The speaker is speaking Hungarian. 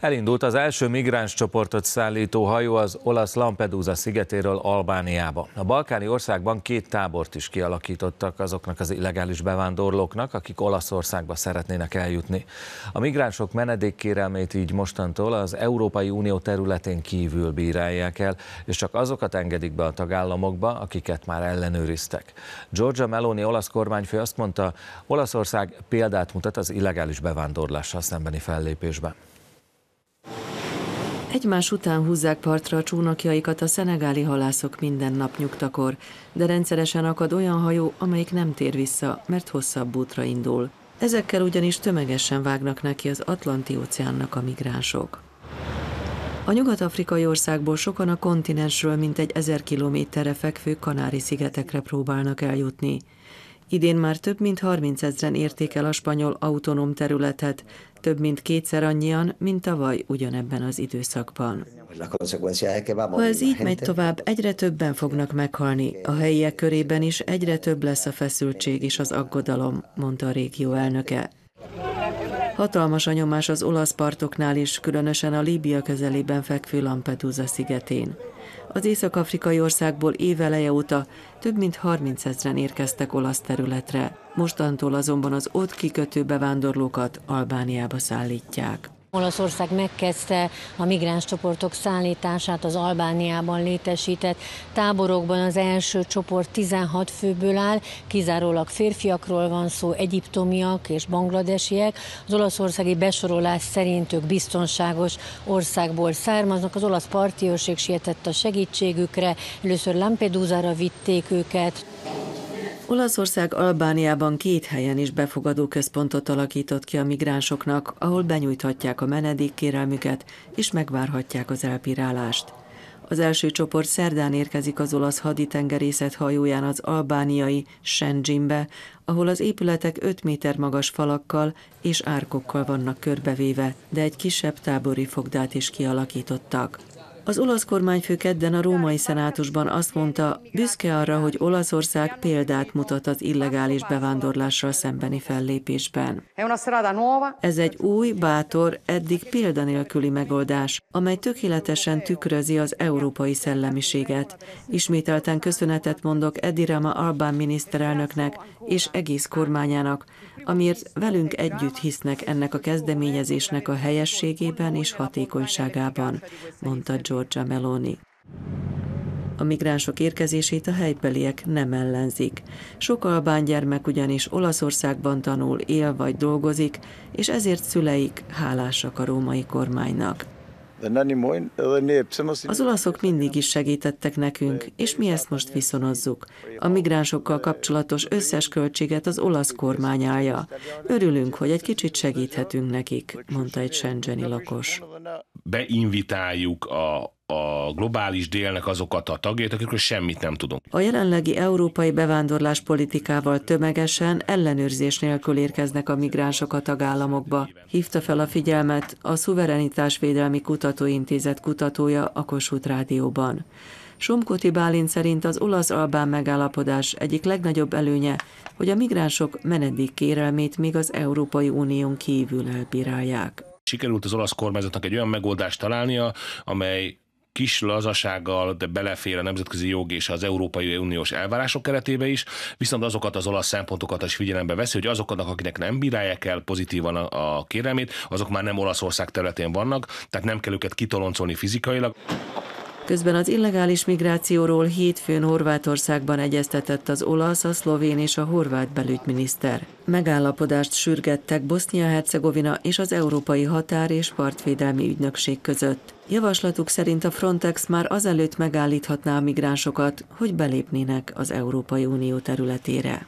Elindult az első migráns csoportot szállító hajó az olasz Lampedusa szigetéről Albániába. A balkáni országban két tábort is kialakítottak azoknak az illegális bevándorlóknak, akik Olaszországba szeretnének eljutni. A migránsok menedékkérelmét így mostantól az Európai Unió területén kívül bírálják el, és csak azokat engedik be a tagállamokba, akiket már ellenőriztek. Giorgia Meloni olasz kormányfő azt mondta, Olaszország példát mutat az illegális bevándorlással szembeni fellépésben. Egymás után húzzák partra a csónakjaikat a szenegáli halászok minden nap nyugtakor, de rendszeresen akad olyan hajó, amelyik nem tér vissza, mert hosszabb útra indul. Ezekkel ugyanis tömegesen vágnak neki az Atlanti-óceánnak a migránsok. A nyugat-afrikai országból sokan a kontinensről mintegy ezer kilométerre fekvő Kanári-szigetekre próbálnak eljutni. Idén már több mint 30 ezeren érték el a spanyol autonóm területet, több mint kétszer annyian, mint tavaly ugyanebben az időszakban. Ha ez így megy tovább, egyre többen fognak meghalni. A helyiek körében is egyre több lesz a feszültség és az aggodalom, mondta a régió elnöke. Hatalmas a nyomás az olasz partoknál is, különösen a Líbia közelében fekvő Lampedusa szigetén. Az észak-afrikai országból éveleje óta több mint 30 ezeren érkeztek olasz területre. Mostantól azonban az ott kikötő bevándorlókat Albániába szállítják. Olaszország megkezdte a migráns csoportok szállítását az Albániában létesített táborokban. Az első csoport 16 főből áll, kizárólag férfiakról van szó, egyiptomiak és bangladesiek. Az olaszországi besorolás szerint ők biztonságos országból származnak. Az olasz parti sietett a segítségükre, először Lampedusa-ra vitték őket. Olaszország Albániában két helyen is befogadó központot alakított ki a migránsoknak, ahol benyújthatják a menedékkérelmüket és megvárhatják az elpirálást. Az első csoport szerdán érkezik az olasz haditengerészet hajóján az albániai Shenzhenbe, ahol az épületek 5 méter magas falakkal és árkokkal vannak körbevéve, de egy kisebb tábori fogdát is kialakítottak. Az olasz kormányfő kedden a római szenátusban azt mondta, büszke arra, hogy Olaszország példát mutat az illegális bevándorlással szembeni fellépésben. Ez egy új, bátor, eddig példanélküli megoldás, amely tökéletesen tükrözi az európai szellemiséget. Ismételten köszönetet mondok Edirama Albán miniszterelnöknek és egész kormányának, amiért velünk együtt hisznek ennek a kezdeményezésnek a helyességében és hatékonyságában, mondta Giorgia Meloni. A migránsok érkezését a helybeliek nem ellenzik. Sok albán gyermek ugyanis Olaszországban tanul, él vagy dolgozik, és ezért szüleik hálásak a római kormánynak. Az olaszok mindig is segítettek nekünk, és mi ezt most viszonozzuk. A migránsokkal kapcsolatos összes költséget az olasz kormány állja. Örülünk, hogy egy kicsit segíthetünk nekik, mondta egy Shenzheni lakos. Beinvitáljuk a a globális délnek azokat a tagjait, akikről semmit nem tudunk. A jelenlegi európai bevándorlás politikával tömegesen ellenőrzés nélkül érkeznek a migránsok a tagállamokba. Hívta fel a figyelmet a Szuverenitásvédelmi Kutatóintézet kutatója a Kossuth Rádióban. Somkoti Bálint szerint az olasz-albán megállapodás egyik legnagyobb előnye, hogy a migránsok menedékkérelmét még az Európai Unión kívül elbírálják. Sikerült az olasz kormányzatnak egy olyan megoldást találnia, amely kis lazasággal, de belefér a nemzetközi jog és az Európai Uniós elvárások keretébe is, viszont azokat az olasz szempontokat is figyelembe veszi, hogy azoknak, akinek nem bírálják el pozitívan a, a kérelmét, azok már nem Olaszország területén vannak, tehát nem kell őket kitoloncolni fizikailag. Közben az illegális migrációról hétfőn Horvátországban egyeztetett az olasz, a szlovén és a horvát belügyminiszter. Megállapodást sürgettek Bosznia-Hercegovina és az Európai Határ és Partvédelmi Ügynökség között. Javaslatuk szerint a Frontex már azelőtt megállíthatná a migránsokat, hogy belépnének az Európai Unió területére.